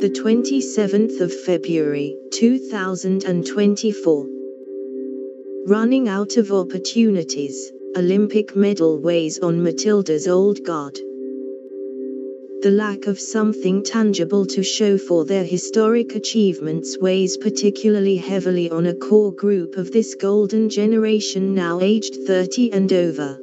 the 27th of February, 2024. Running out of opportunities, Olympic medal weighs on Matildas' old guard. The lack of something tangible to show for their historic achievements weighs particularly heavily on a core group of this golden generation now aged 30 and over.